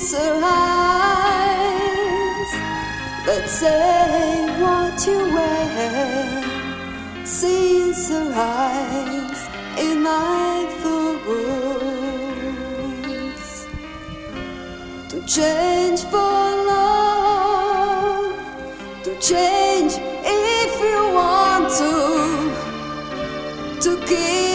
Her eyes that say what you wear, since her eyes in my thoughts to change for love, to change if you want to, to keep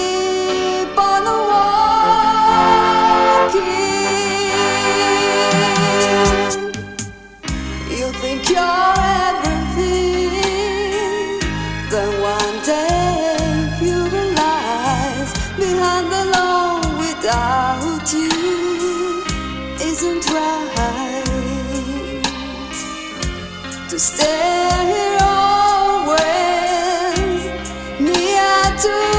isn't right. To stay here always near to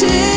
te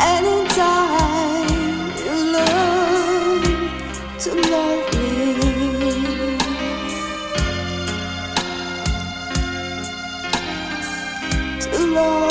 passes, and in time you learn to love me. To love